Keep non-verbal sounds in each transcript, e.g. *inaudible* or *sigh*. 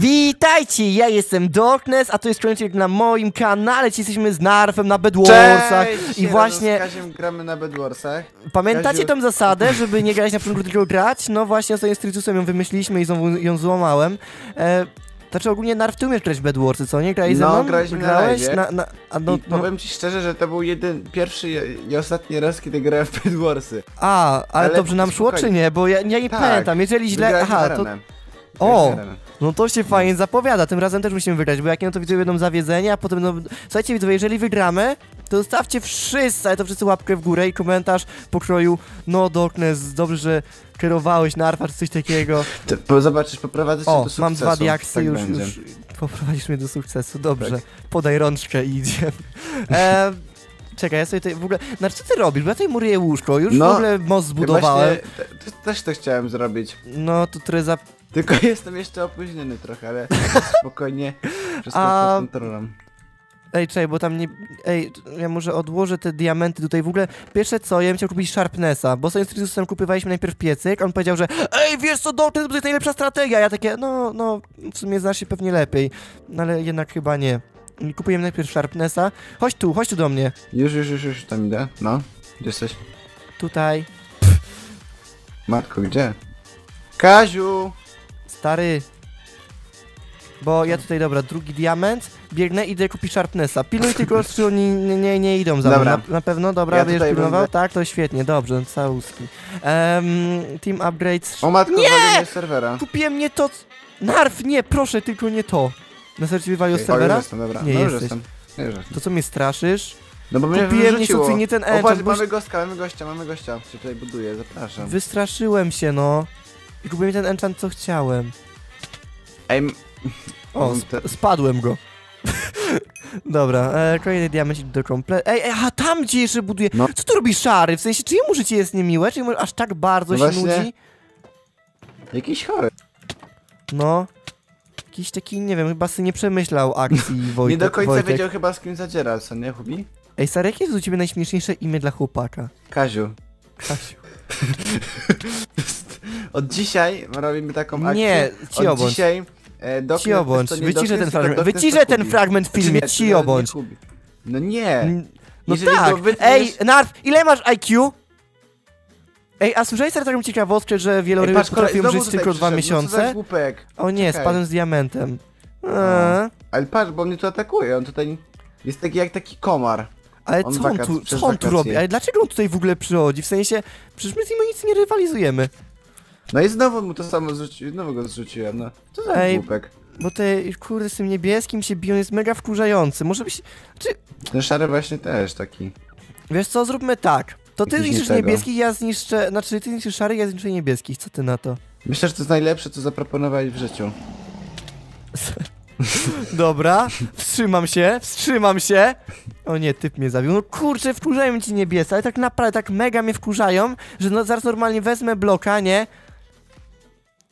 Witajcie, ja jestem Darkness, a to jest Crunchyroll na moim kanale, Dzisiaj jesteśmy z Narfem na Bedwarsach Cześć! i właśnie Z Kaziem gramy na Bedwarsach. pamiętacie Kaziu- tą zasadę, żeby nie grać na początku, tylko grać? No właśnie ostatnio z Tritusem ją wymyśliliśmy i znowu ją złamałem. E, znaczy ogólnie Narf, ty umiesz grać w Bedwarsy, co nie? Grałeś ze No, mną? graliśmy na Grałeś? live'ie. Na, na, a, no, I no, powiem ci szczerze, że to był jeden, pierwszy i- ostatni raz, kiedy grałem w Bedwarsy. a, ale, ale dobrze nam szło, czy nie? Bo ja, ja nie Tak. pamiętam, jeżeli źle... Aha, to. O! No to się fajnie zapowiada, tym razem też musimy wygrać, bo jak nie, no to widzowie będą zawiedzeni, a potem no... Słuchajcie widzowie, jeżeli wygramy, to zostawcie wszyscy, ale to wszyscy łapkę w górę i komentarz pokroju No Darkness, dobrze, że kierowałeś Narfa czy coś takiego. Ty, bo zobaczysz, poprowadzę cię O, do sukcesu. mam dwa diaksy, tak już, będzie. już poprowadzisz mnie do sukcesu, dobrze. Tak. Podaj rączkę i idziemy. E, czekaj, ja sobie tutaj w ogóle... Znaczy co ty robisz? Bo ja tutaj muruję łóżko, już No, w ogóle most zbudowałem. Właśnie, te, te, też to chciałem zrobić. No to trochę za... Tylko *laughs* jestem jeszcze opóźniony trochę, ale spokojnie. *laughs* Wszystko A- pod kontrolą. Ej, czekaj, bo tam nie... Ej, ja może odłożę te diamenty tutaj. W ogóle pierwsze co, ja bym chciał kupić Sharpnessa, bo sobie z Trisusem kupywaliśmy najpierw piecyk, on powiedział, że Ej, wiesz co, Dortmund to jest najlepsza strategia. Ja takie, no, no, w sumie znasz się pewnie lepiej. No ale jednak chyba nie. I Kupujemy najpierw Sharpnessa. Chodź tu, chodź tu do mnie. Już, już, już, już tam idę. No, gdzie jesteś? Tutaj. Matko, gdzie? Kaziu! Stary. Bo ja tutaj, dobra, drugi diament, biegnę, idę kupić Sharpnessa. Pilnuj tylko, *laughs* czy oni nie, nie, nie idą za mną. Dobra. Na, na pewno, dobra, Ja będziesz tutaj pilnował? będę. Tak, to świetnie, dobrze, całuski. Um, team upgrades. O matko, Nie! nie! z serwera. Kupiłem nie to. Narf, nie, proszę, tylko nie to. Na serce wywalił z O, już serwera? jestem, dobra. Nie no, już jesteś. jestem. Nie, już jestem. To co mnie straszysz? No bo mnie Kupiłem wyrzuciło. niestety nie ten O, enchant, patrz, bo mamy gościa, mamy gościa, mamy gościa. Się tutaj buduje, zapraszam. wystraszyłem się, no. I kupiłem ten enchant, co chciałem. Ej, O, sp spadłem go. *laughs* Dobra, e, kolejny diament do kompletu. Ej, ej, a tam gdzie jeszcze buduje. No. Co tu robi szary? W sensie, czy jemu życie jest niemiłe? Czy aż tak bardzo No się właśnie. nudzi? jakiś chory. No. Jakiś taki, nie wiem, chyba sobie nie przemyślał akcji *laughs* Wojtek. nie do końca Wojtek. wiedział chyba z kim zadziera, co nie, Hubi? Ej, Sarek, jakie jest u ciebie najśmieszniejsze imię dla chłopaka? Kaziu. Kasiu. *laughs* Od dzisiaj robimy taką akcję. Nie, ci Od obądź. dzisiaj e, Ci obądź, wyciszę ten fragment. Wyciszę ten fragment w filmie, ci obądź. No nie. No Jeżeli tak. wytniesz- Ej, Narf, ile masz IQ? Ej, a słyszałeś teraz taką ciekawostkę, że wieloryby potrafią żyć tylko dwa No miesiące? głupek. O nie, Czekaj. spadłem z diamentem. Eee, Ale patrz, bo mnie tu atakuje, on tutaj jest taki jak taki komar. Ale On co on, tu, co on tu robi? Ale dlaczego on tutaj w ogóle przychodzi? W sensie, przecież my z nim nic nie rywalizujemy. No i znowu mu to samo zrzuciłem, znowu go zrzuciłem, no. Co za Ej. głupek. Bo te, kurde, z tym niebieskim się biją, jest mega wkurzający. Może byś... Ten szary właśnie też taki. Wiesz co, zróbmy tak. To ty Jakiś zniszczysz nie niebieskich, ja zniszczę... Znaczy, ty zniszczysz szarych, ja zniszczę niebieskich. Co ty na to? Myślę, że to jest najlepsze, co zaproponowali w życiu. *laughs* Dobra, wstrzymam się, wstrzymam się. O nie, typ mnie zabił. No kurczę, wkurzają ci niebiescy, ale tak naprawdę, tak mega mnie wkurzają, że no zaraz normalnie wezmę bloka, nie?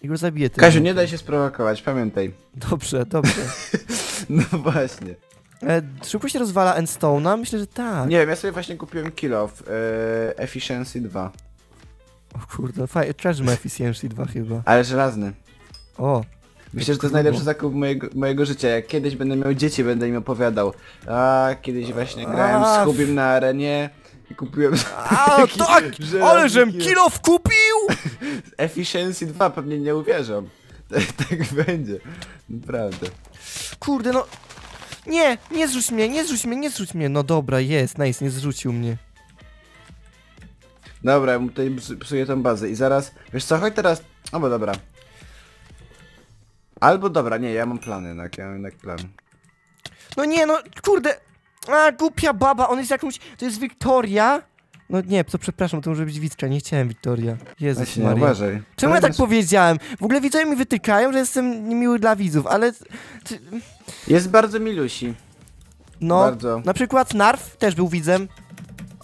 I go zabiję tym. Kaziu, nie daj się sprowokować, pamiętaj. Dobrze, dobrze. *laughs* No właśnie. E, szybko się rozwala Endstone'a? Myślę, że tak. Nie wiem, ja sobie właśnie kupiłem kill off, e, Efficiency 2. O kurde, fajnie, Treasure ma Efficiency 2 chyba. Ale żelazny. O, Myślę, że to jest najlepszy zakup mojego, mojego życia. Jak kiedyś będę miał dzieci, będę im opowiadał. A kiedyś właśnie grałem z Hubim na arenie i kupiłem A, tak! Ale żem kilo wkupił! *laughs* Efficiency 2, pewnie nie uwierzą. *laughs* Tak, tak będzie. Naprawdę. Kurde, no... Nie, nie zrzuć mnie, nie zrzuć mnie, nie zrzuć mnie. No dobra, jest, nice, nie zrzucił mnie. Dobra, ja mu tutaj ps- psuję tą bazę i zaraz... Wiesz co, chodź teraz... O, bo dobra. Albo dobra, nie, ja mam plany jednak, ja mam jednak plan. No nie, no kurde. A, głupia baba, on jest jakąś... To jest Wiktoria? No nie, to przepraszam, to może być Wicka, nie chciałem Wiktoria. Jezus Właśnie, Maria. uważaj. Czemu ja tak Jest- powiedziałem? W ogóle widzowie mi wytykają, że jestem niemiły dla widzów, ale... Jest bardzo milusi. no, Bardzo. na przykład Narf też był widzem.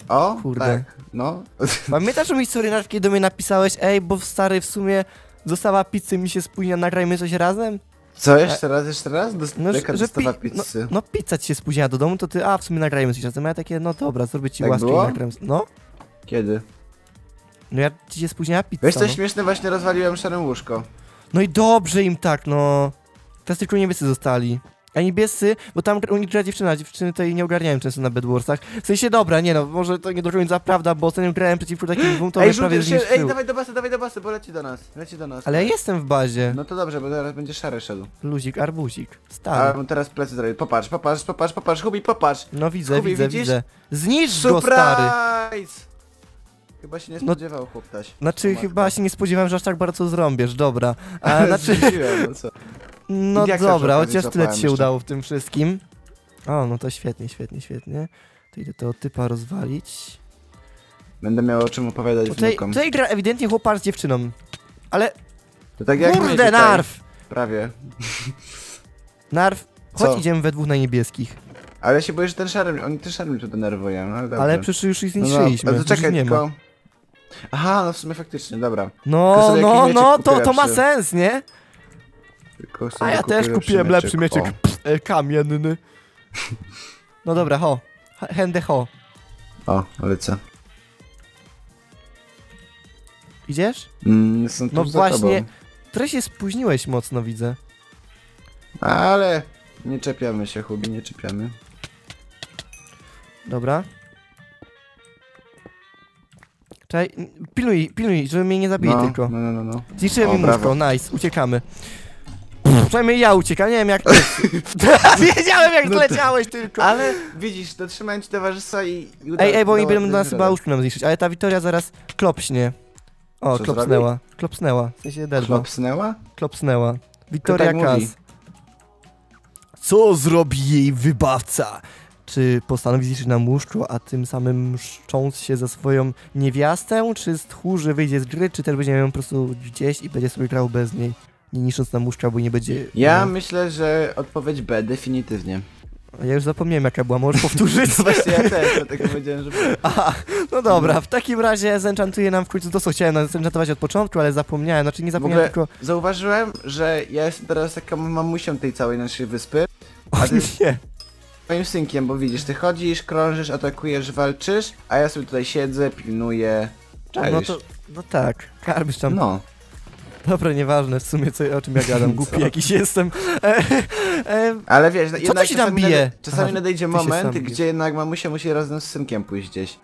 O, Kurde. tak. No. Pamiętasz o mi historię, Narf, kiedy do mnie napisałeś, ej, bo stary w sumie została pizzy, mi się spóźnia, nagrajmy coś razem? Co, jeszcze raz, jeszcze raz? Dost No, jaka że dostawa pi- pizzy? No pizza ci się spóźniła do domu, to ty, a w sumie nagrajmy coś razem. A ja takie, no dobra, zrobię ci Tak łaskę było? i nagram. No, Kiedy? no ja ci się spóźniała pizza. Wiesz co no. śmieszne, właśnie rozwaliłem szarem łóżko. no i dobrze im tak, no. Teraz tylko niebiescy zostali. A niebiescy, bo tam u nich gra dziewczyna, dziewczyny tutaj nie ogarniałem często na Bedwarsach. W sensie dobra, nie no, może to nie do końca prawda, bo ostatnio grałem przeciwko takim dwóm, to Ej, prawie się, ej, dawaj do basy, dawaj do basy, bo leci do nas, leci do nas. Ale ja jestem w bazie. No to dobrze, bo teraz będzie szary szedł. Luzik, arbuzik. A Stary. on teraz plecy zrobi. Popatrz, popatrz, popatrz, popatrz, Hubi, popatrz! No widzę, Kubi, widzę, widzisz? widzę. Zniszcz go, stary! Surprise! Chyba się nie No- spodziewał chłoptaś. Znaczy, chyba się nie spodziewałem, że aż tak bardzo zrąbiesz, dobra. *laughs* A, znaczy, no co? No Jak dobra, chociaż tyle ci się złapałem udało w tym wszystkim. O, no to świetnie, świetnie, świetnie. To idę tego typa rozwalić. Będę miał o czym opowiadać Tutaj, wnukom. tutaj gra ewidentnie chłopak z dziewczyną. Ale, To tak jak kurde. Narw! Prawie. Narw, chodź Co? idziemy we dwóch na niebieskich. Ale ja się boję, że ten szary, oni też szary mnie tu denerwują, no ale dobra. Ale przecież już ich No, no, zniszczyliśmy, ale już to czekaj, nie ma. tylko... Aha, no w sumie faktycznie, dobra. No, no, no, to, to ma sens, nie? A ja też kupiłem lepszy mieczek. E, kamienny. No dobra, ho. H- Hände ho. O, lecę. Idziesz? Mm, jestem No za właśnie. tobą. Trochę się spóźniłeś mocno, widzę. Ale nie czepiamy się, Hubi, nie czepiamy. Dobra. Czekaj, pilnuj, pilnuj, żeby mnie nie zabili no, tylko. No, no, no, no. Zniszczyłem O, im nice, uciekamy. *laughs* Przynajmniej ja uciekam, nie wiem jak ty. *laughs* Wiedziałem jak No leciałeś tylko. Ale widzisz, dotrzymałem ci towarzystwa i... i Ej, ej, bo oni będą nas chyba łóżko nam zniszczyć, ale ta Wiktoria zaraz klopśnie. O, Co klopsnęła. Klopsnęła. W sensie. Klopsnęła? Klopsnęła. Wiktoria tak mówi. Co zrobi jej wybawca? Czy postanowi zniszczyć nam łóżko, a tym samym szcząc się za swoją niewiastę? Czy stchórzy wyjdzie z gry, czy też będziemy ją po prostu gdzieś i będzie sobie grał bez niej, nie niszcząc nam łóżka, bo nie będzie... Ja no. myślę, że odpowiedź B, definitywnie. ja już zapomniałem jaka była, możesz powtórzyć? *laughs* Właśnie ja też, dlatego powiedziałem, że. Aha, no dobra, w takim razie zenchantuje nam w końcu to, co chciałem zenchantować od początku, ale zapomniałem, znaczy nie zapomniałem, tylko... zauważyłem, że ja jestem teraz taką mamusią tej całej naszej wyspy. A ty nie, moim synkiem, bo widzisz, ty chodzisz, krążysz, atakujesz, walczysz, a ja sobie tutaj siedzę, pilnuję. Czaisz? no to, no tak, karbisz tam No. Dobra, nieważne w sumie co, o czym ja gadam, *laughs* głupi Co? jakiś jestem. *laughs* E, e, Ale wiesz, jednak ci tam czasami bije? nade- Czasami Aha, nadejdzie się moment, bijesz. gdzie jednak mamusia musi razem z synkiem pójść gdzieś.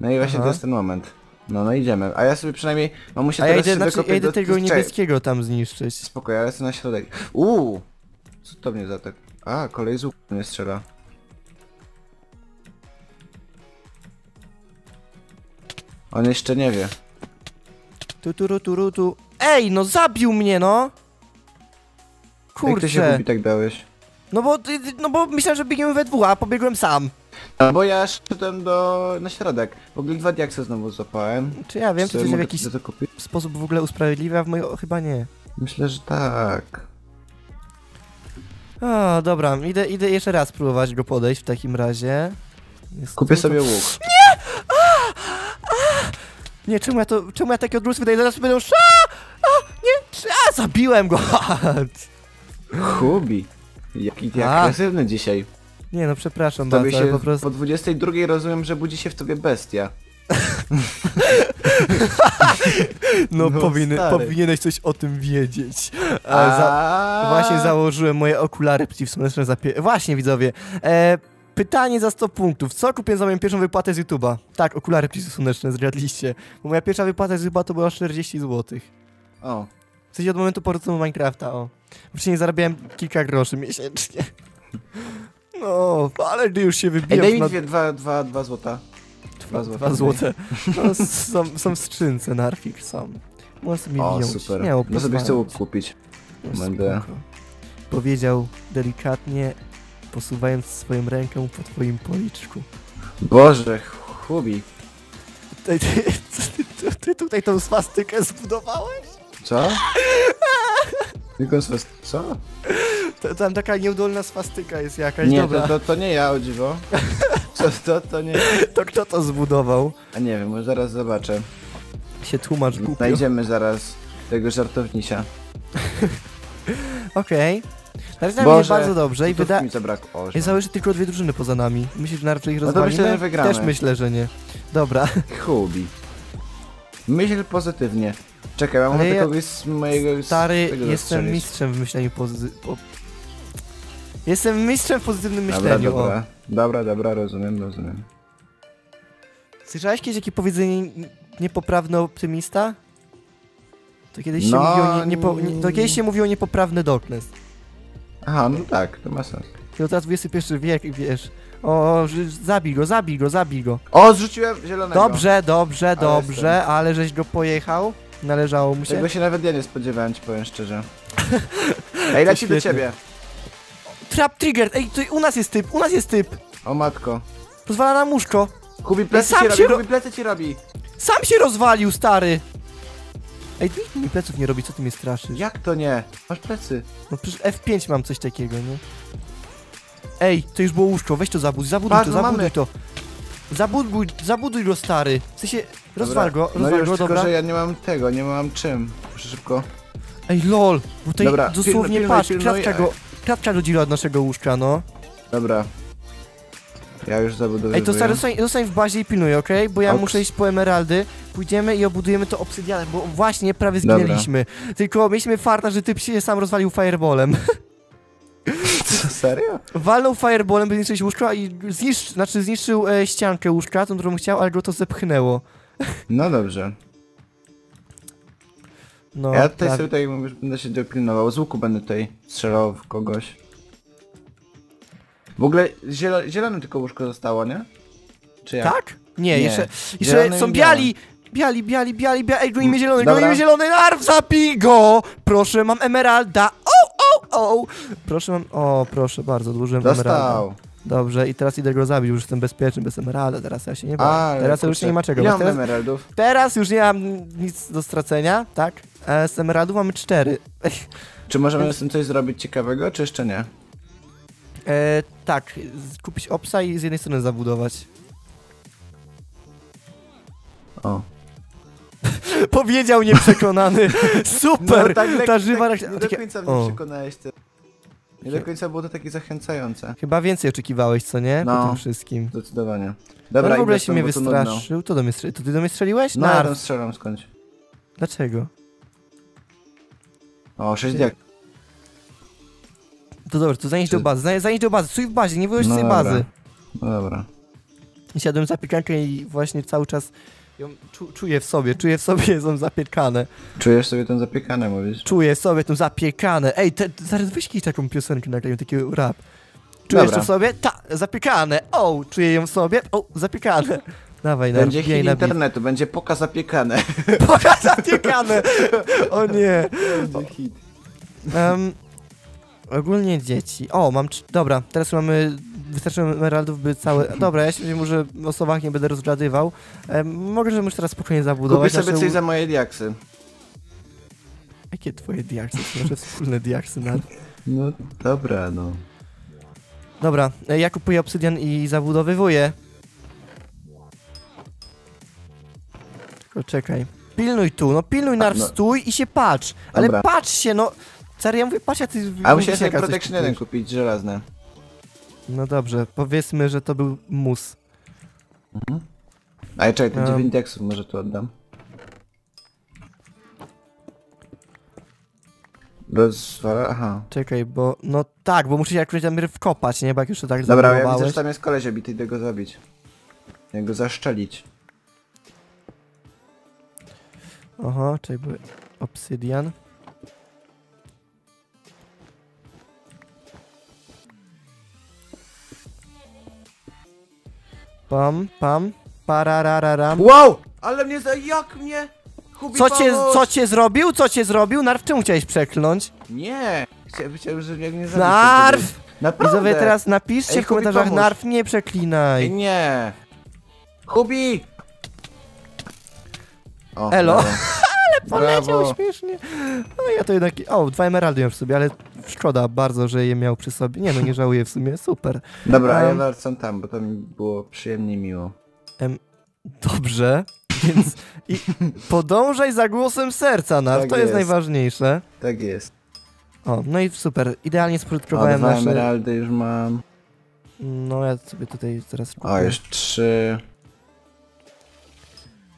No i właśnie Aha. to jest ten moment. No, no idziemy. A ja sobie przynajmniej, mamusia a ja teraz idę, się znaczy, ja idę do... tego niebieskiego tam zniszczyć. Spokojnie, ale jestem na środek. Uuu! Co to mnie za tak? A, kolej z mnie strzela. On jeszcze nie wie. Tu, tu, tu, ru, tu. Ej, no zabił mnie, no! Jak ty się Kurczę. gubi tak dałeś? No bo, no bo myślałem, że biegniemy we dwóch, a pobiegłem sam. No bo ja szedłem do... na środek. W ogóle dwa diaksy znowu złapałem. Czy ja wiem, czy to się w jakiś sposób w ogóle usprawiedliwia? W moim... Chyba nie. Myślę, że tak. O, dobra, idę, idę jeszcze raz próbować go podejść w takim razie. Jest Kupię sobie łuk. Nie, czemu ja to, czemu ja takie odgłosy wydaję? Zaraz będą sza! A, zabiłem go! Hubi. Jaki ty A. agresywny dzisiaj. nie no, przepraszam Tobie bardzo, się po prostu... po 22 rozumiem, że budzi się w tobie bestia. *laughs* No, No, powinien, stary. powinieneś coś o tym wiedzieć. A, za, właśnie założyłem moje okulary przeciwsłoneczne zapie... Właśnie, widzowie. E, pytanie za 100 punktów. Co kupiłem za moją pierwszą wypłatę z YouTuba? Tak, okulary przeciwsłoneczne, zgadliście. Bo moja pierwsza wypłata z YouTuba to była 40 zł. O, W sensie od momentu porzucenia Minecrafta, o. Wcześniej zarabiałem kilka groszy miesięcznie. No, ale gdy już się Ej, wybiłem... daj mi na- dwie, dwa, dwa, dwa złota. Dwa, złote. dwa złote. No, są, są w skrzynce, Narfik, są. Możesz mi O, super. Śmiało, No sobie chcę łuk kupić. Będę-. Powiedział delikatnie, posuwając swoją rękę po twoim policzku. Boże, Hubi. *laughs* Ty, ty, ty, ty, ty tutaj tą swastykę zbudowałeś? Co? Tylko z was... Co? To, tam taka nieudolna swastyka jest jakaś, Nie, dobra. to, to, to nie ja, o dziwo. Co to, to nie *laughs* To kto to zbudował? A nie wiem, może zaraz zobaczę. Się tłumacz głupio. Znajdziemy zaraz tego żartownisia. *laughs* Okej. Na razie nam Boże, bardzo dobrze i wyda... mi zabrakło. O, Ja założę tylko dwie drużyny poza nami. Myślisz, że narczy ich No to rozwalimy? myślę, że wygramy. Też myślę, że nie. Dobra. Hubi. Myśl pozytywnie. Czekaj, mam Ale ja- kogoś z mojego... z Stary, tego jestem mistrzem w myśleniu pozy... po... Jestem mistrzem w pozytywnym Dobra, myśleniu. O. dobra. Dobra, dobra, rozumiem, rozumiem. Słyszałeś kiedyś jakie powiedzenie niepoprawny optymista? To kiedyś się No, mówiło, nie, niepo, nie, to kiedyś się mówiło niepoprawny darkness. Aha, no tak, to ma sens. To teraz XXI wiek, wiesz. O, zabij go, zabij go, zabij go. O, zrzuciłem zielonego. Dobrze, dobrze, Ale dobrze, ale żeś go pojechał. Należało mu się. Tego się nawet ja nie spodziewałem, ci powiem szczerze. *laughs* Ej, leci do ciebie. Trap trigger! Ej, tutaj u nas jest typ, u nas jest typ! O matko. Pozwala na muszko. Kubi plecy ci robi, ro- Kubi plecy ci robi. Sam się rozwalił, stary! Ej, nikt mi pleców nie robi, co ty mnie straszysz? Jak to nie? Masz plecy. No przecież F5 mam coś takiego, nie? Ej, to już było łóżko, weź to zabuduj, zabuduj Patrz, to, no zabuduj mamy. to. Zabuduj, zabuduj go, stary. W sensie, rozwal go, No rozwal już, go, tylko, dobra. że ja nie mam tego, nie mam czym. Muszę szybko. Ej, lol, bo tutaj Dobra, dosłownie pilnuj, patrz, pilnuj, go, kratka rodziła od naszego łóżka, no. Dobra. Ja już zabudowuję. Ej, to stary, zostań, zostań w bazie i pilnuj, okej? Bo ja Oks. muszę iść po emeraldy, pójdziemy i obudujemy to obsydianem, bo właśnie prawie zginęliśmy. Tylko mieliśmy farta, że typ się sam rozwalił fireballem. *laughs* Serio? Walnął fireballem, by zniszczyć łóżko i zniszczył, znaczy zniszczył e, ściankę łóżka, tą, którą chciał, ale go to zepchnęło. No dobrze. No, ja tutaj prawie. sobie tutaj mówisz, będę się dopilnował. Z łuku będę tutaj strzelał w kogoś. W ogóle zielo, zielone tylko łóżko zostało, nie? Czy jak? Tak? Nie, Nie. jeszcze, jeszcze są biali! Biali, biali, biali, biali, ej, gonimy zielony, gonimy zielony, narw, zabij go! Proszę, mam emeralda, o! Proszę, mam, o, proszę, bardzo, emeralda. Dostał. Dobrze, i teraz idę go zabić, już jestem bezpieczny bez emeralda, teraz ja się nie boję. Teraz już kurczę, nie ma czego, Ile teraz, emeraldów? teraz już nie mam nic do stracenia, tak? E, z emeraldów mamy cztery. *laughs* Czy możemy z tym coś zrobić ciekawego, czy jeszcze nie? E, tak, kupić opsa i z jednej strony zabudować. O. *laughs* Powiedział nieprzekonany. *laughs* Super! No, tak lekko- ta żywa tak, Nie do końca mnie o. przekonałeś ty. Nie do końca było to takie zachęcające. Chyba więcej oczekiwałeś, co nie? Po No. tym wszystkim. Zdecydowanie. Dobra, Dobra, w ogóle się mnie wystraszył. To do mnie strzeli. To ty do mnie strzeliłeś? No, ja tam strzelam skądś. Dlaczego? O, 6 diak. To dobrze, to zanieś Czy- do bazy. Zanieś, zanieś do bazy. Stój w bazie, nie wyłóż No z tej dobra. bazy. No dobra. I Siadłem za piekankę i właśnie cały czas ją czu, czuję w sobie, czuję w sobie *laughs* tą zapiekanę. Czujesz sobie tą zapiekanę, mówisz? Czuję sobie tą zapiekanę. Ej, te, zaraz kiedyś taką piosenkę nagrają, taki rap. Czujesz Dobra. to w sobie? Ta, zapiekanę. O, czuję ją w sobie. O, zapiekanę. Dawaj, Będzie hit internetu, będzie poka zapiekane. *laughs* Pokaż zapiekane. O nie. Będzie hit. Em, ogólnie dzieci. O, mam. Dobra, teraz mamy. Wystarczyło emeraldów, by całe. *laughs* Dobra, ja się może o słowach nie będę rozgadywał. Em, mogę, że już teraz spokojnie Kupię zabudować. sobie nasze coś u- za moje diaksy. Jakie twoje diaksy? To Nasze wspólne diaksy na. *laughs* No dobra, no. Dobra, e, ja kupuję obsydian i zabudowywuję. Tylko czekaj. Pilnuj tu, no pilnuj narw, no. stój i się patrz. Ale Dobra. patrz się, no. Serio, ja mówię, patrz, ja ty. A sobie coś Protection 1 kupujesz. kupić, żelazne. No dobrze, powiedzmy, że to był mus. A ja czekaj, te Um. 9 diaksów może tu oddam. Rozwala, aha. Czekaj, bo. No tak, bo muszę się jakoś tam wkopać, nie? Bo jak już to tak Dobra, ja widzę, że tam jest koleś obity, idę go zabić. Jak go zaszczelić. Aha, czekaj, bo... Obsydian. Pam, pam, pararararam. Wow! Ale mnie za... jak mnie? Hubi Co cię, pomóż! co cię zrobił? Co cię zrobił? Narw, czemu chciałeś przekląć? Nie! Chciałem, chciałem że jak mnie zabić. Narw! Naprawdę! Widzowie, teraz napiszcie Ej, w komentarzach, Hubi, pomóż. Narw, nie Ej, przeklinaj. nie! Hubi! O, Elo. brawo. *laughs* Poleciał Brawo. śmiesznie. No ja to jednak... O, dwa emeraldy mam w sobie, ale szkoda bardzo, że je miał przy sobie. Nie no, nie żałuję w sumie, super. Dobra, a ja Em. wracam tam, bo to mi było przyjemnie miło. Dobrze, *laughs* więc i podążaj za głosem serca, Narw, Tak to jest jest. najważniejsze. Tak jest. O, no i super, idealnie dwa nasze... emeraldy już mam. No ja sobie tutaj teraz kupię. O, już trzy.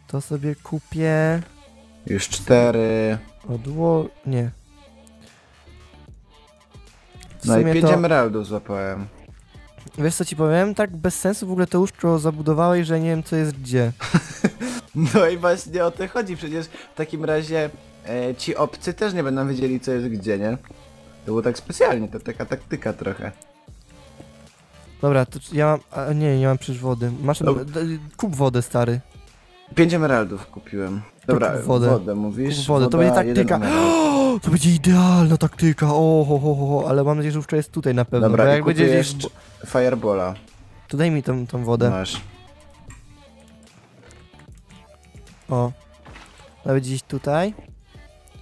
To sobie kupię... Już cztery. Odło... nie. No i sumie 5 to, emeraldów złapałem. wiesz co ci powiem? Tak bez sensu w ogóle to łóżko zabudowałeś, że nie wiem co jest gdzie. *laughs* No i właśnie o to chodzi, przecież w takim razie e, ci obcy też nie będą wiedzieli co jest gdzie, nie? To było tak specjalnie, to taka taktyka trochę. Dobra, to ja mam... A, nie, nie mam przecież wody. Masz... D- Kup wodę, stary. 5 emeraldów kupiłem. Dobra, kup wodę. wodę mówisz? Kup wodę, to będzie taktyka. *gasps* To będzie idealna taktyka, o, ho, ho, ho, ale mam nadzieję, że łóżko jest tutaj na pewno, Dobra, jak będzie gdzieś... Firebola. To daj mi tą, tą wodę. Masz. O. Nawet gdzieś tutaj.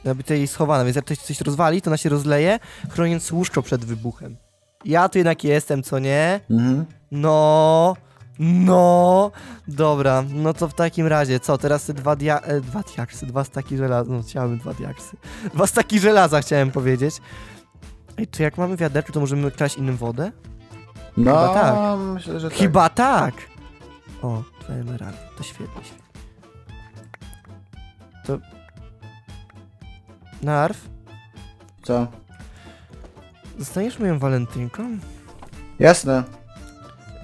Nawet tutaj schowana, więc jak ktoś coś rozwali, to ona się rozleje, chroniąc łóżko przed wybuchem. Ja tu jednak jestem, co nie? Mhm. No, no, dobra, no to w takim razie, co, teraz te dwa dia... E, dwa diaksy, dwa staki żelaza, no chciałem dwa diaksy. *laughs* Dwa staki żelaza chciałem powiedzieć. Ej, czy jak mamy wiaderko, to możemy kraść innym wodę? No, Chyba tak. myślę, że tak. Chyba tak! O, dwa emeraldy, to świetnie, świetnie. To... Narw, Co? zostaniesz moją walentynką? Jasne.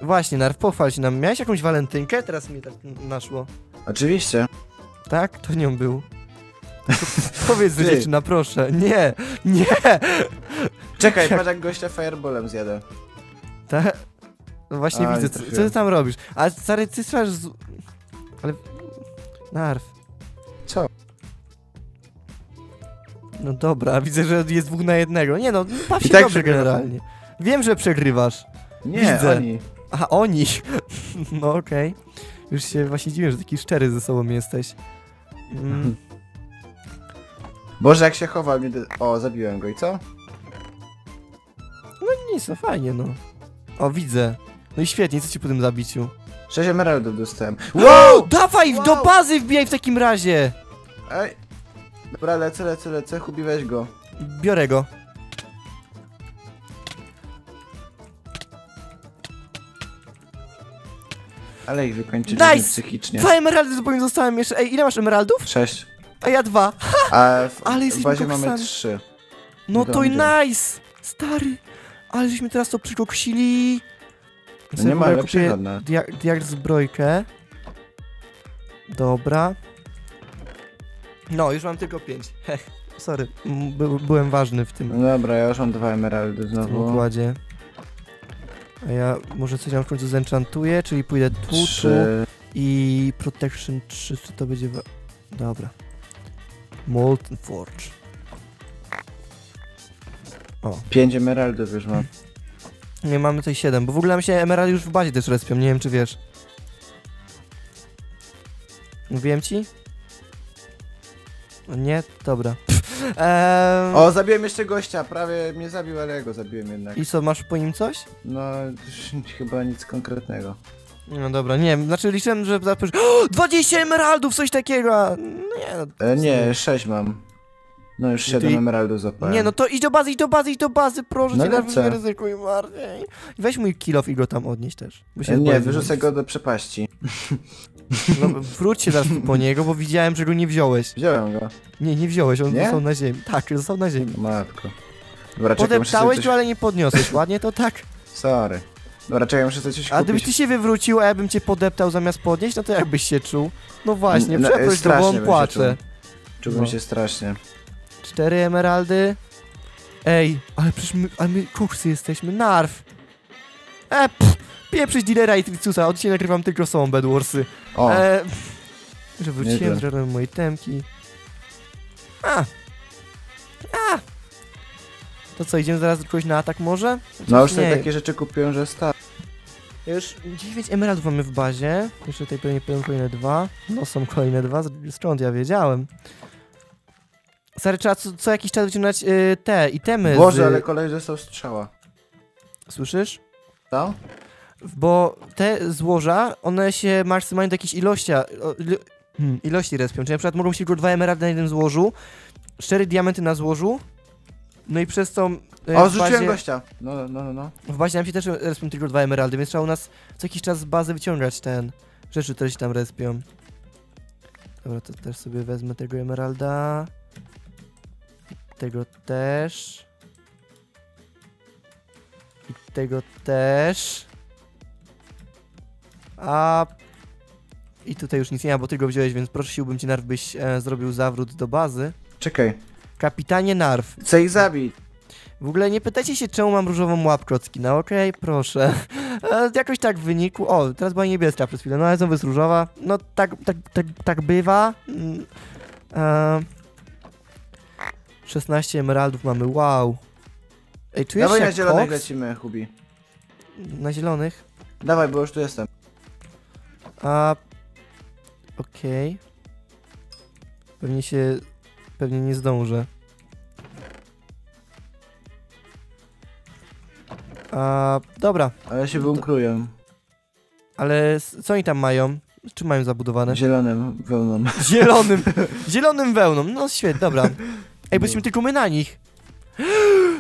Właśnie, Narw, pochwal się nam. Miałeś jakąś walentynkę? Teraz mi tak naszło. Oczywiście. Tak? To nią był. *laughs* Powiedz Ty. dziewczyna, proszę. Nie, nie! Czekaj, patrz jak gościa fireballem zjadę. Ta... No właśnie A, widzę, co, co ty tam robisz. Ale stary, ty strzelasz z... Ale... Narw. Co? No dobra, widzę, że jest dwóch na jednego. Nie no, baw I się tak dobrze generalnie. Wiem, że przegrywasz. Nie, Widzę. oni. A oni. *laughs* No okej. Już się właśnie dziwię, że taki szczery ze sobą jesteś. Mm. Boże, jak się chowa mnie... O, zabiłem go i co? No nic, no fajnie no. O, widzę. No i świetnie, co ci po tym zabiciu? 6 emeraldów dostałem. Wow! Dawaj, Wow! do bazy wbijaj w takim razie! Ej! Dobra, lecę, lecę, lecę, Hubi weź go. Biorę go. Ale ich wykończyliśmy Nice! psychicznie. Dwa emeraldy zupełnie zostałem jeszcze. Ej, ile masz emeraldów? 6. A ja dwa. A w, Ale w bazie mamy koksami. 3. No No to i nice! Stary! Ale żeśmy teraz to przykoksili. No nie ma lepszych kupię od nas. dia- diak zbrojkę. Dobra. No, już mam tylko pięć. Heh, *laughs* sorry, by, byłem ważny w tym, No dobra, ja już mam dwa emeraldy w tym znowu. układzie. A ja może coś tam w końcu zenchantuję, czyli pójdę tu, tu i Protection 3, co to będzie... Dobra. Molten Forge. O, 5 emeraldów już mam. nie mamy tutaj 7, bo w ogóle nam się emeraldy już w bazie też respią, nie wiem czy wiesz. Mówiłem ci? Nie? Dobra. O, zabiłem jeszcze gościa, prawie mnie zabił, ale ja go zabiłem jednak. I co, masz po nim coś? No, *laughs* chyba nic konkretnego. No dobra, nie wiem, znaczy liczyłem, że zapisz... O, 20 emeraldów, coś takiego! No nie, no, E, nie, 6 mam. No już I 7 ty- emeraldów złapałem. Nie, no to idź do bazy, idź do bazy, idź do bazy, proszę No cię, nawet nie ryzykuj bardziej. Weź mój kill off i go tam odnieść też. E, nie, wyrzucę go do przepaści. *laughs* No, wróć się zaraz po niego, bo widziałem, że go nie wziąłeś. Wziąłem go. Nie, nie wziąłeś, on Nie? został na ziemi. Tak, został na ziemi. Matko. Dobra, czekaj, Podeptałeś coś... go, ale nie podniosłeś, ładnie to tak. Sorry. Dobra, czekaj, muszę coś A gdybyś kupić. ty się wywrócił, a ja bym cię podeptał zamiast podnieść, no to jak byś się czuł? No właśnie, No, przeproś go, bo on płacze. Czułbym No. się strasznie. Cztery emeraldy. Ej, ale przecież my, ale my koksy jesteśmy, narw. E, pff, pieprzyć dealera i Tricusa, od dzisiaj nagrywam tylko są Bedwarsy. O, E, że wróciłem, Nieźle. zrobiłem moje temki. A. A. To co, idziemy zaraz do kogoś na atak może? no już sobie nie. takie rzeczy kupiłem, że sta. Już 9 emeraldów mamy w bazie. Jeszcze tutaj pewnie będą kolejne dwa. No są kolejne dwa, skąd ja wiedziałem. Stary, trzeba co, co jakiś czas wyciągnąć y, te itemy Boże, z... ale koleś dostał strzała. Słyszysz? Co? Bo te złoża, one się maksymalnie do jakiejś ilości, hmm, ilości respią. Czyli na przykład mogą się tylko dwa emeraldy na jednym złożu, cztery diamenty na złożu, no i przez to... y, O, bazie, gościa. No, no, no, no. w bazie nam się też respią tylko dwa emeraldy, więc trzeba u nas co jakiś czas z bazy wyciągać ten rzeczy, które się tam respią. Dobra, to też sobie wezmę tego emeralda. Tego też. tego też. A... I tutaj już nic nie ma, bo ty go wziąłeś, więc prosiłbym cię, Narw, byś e, zrobił zawrót do bazy. Czekaj. Kapitanie Narw, Chcę ich zabić. w ogóle nie pytajcie się, czemu mam różową łapkę od skina, okej? Proszę. *laughs* E, jakoś tak w wyniku... O, teraz była niebieska przez chwilę, no ale znowu jest różowa. No tak, tak, tak, tak bywa. Mm, E, 16 emeraldów mamy, wow. Ej, czujesz Dawaj się na zielonych koks? lecimy, Hubi. Na zielonych? Dawaj, bo już tu jestem. A... Okej. Pewnie się... Pewnie nie zdążę. A, dobra, Ale się No to- bunkruję. ale co oni tam mają? Czym mają zabudowane? Zielonym wełną. *laughs* Zielonym, zielonym wełną. No świetnie, dobra. Ej, jesteśmy tylko my na nich.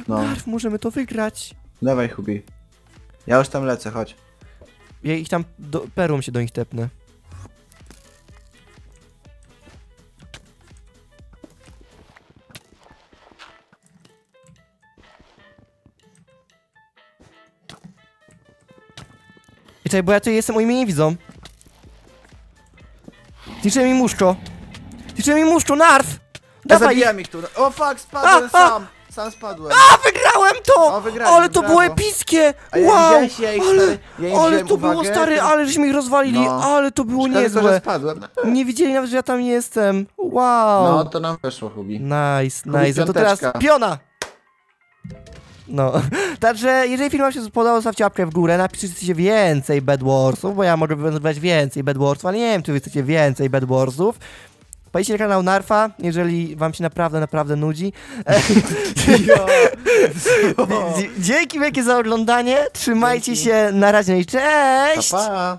No. *gasps* Narw, możemy to wygrać. Dawaj, Hubi. Ja już tam lecę, chodź. Ja ich tam, do, perłą się do nich tepnę. I czekaj, bo ja tu jestem, oni mnie nie widzą. Ticze mi muszczo. Ticze mi muszczo, narw! Ja Dawaj! zabijam ich tu. O fuck, spadłem A, a! sam. Sam spadłem. A, wygrałem to! O, wygrałem, ale to brawo. było epickie! A ja wow! widziałeś, ja ich, ale, stary, ja im ale wziąłem to było uwagę, stary, to- ale żeśmy ich rozwalili, No. ale to było Szkoda, tylko, że niezłe. spadłem. *laughs* Nie widzieli nawet, że ja tam jestem. Wow! No, to nam weszło, Hubi. Nice, Kubi nice. No to teraz piąteczka. piona! No, *laughs* także jeżeli film wam się spodobał, zostawcie łapkę w górę, napiszcie, czy chcecie więcej Bad Warsów, bo ja mogę wybrać więcej Bad Warsów, ale nie wiem, czy wy chcecie więcej Bad Warsów. Pojdźcie na kanał Narfa, jeżeli wam się naprawdę, naprawdę nudzi. *laughs* *laughs* Dzięki wielkie za oglądanie, trzymajcie się, na razie, i cześć! Pa, pa.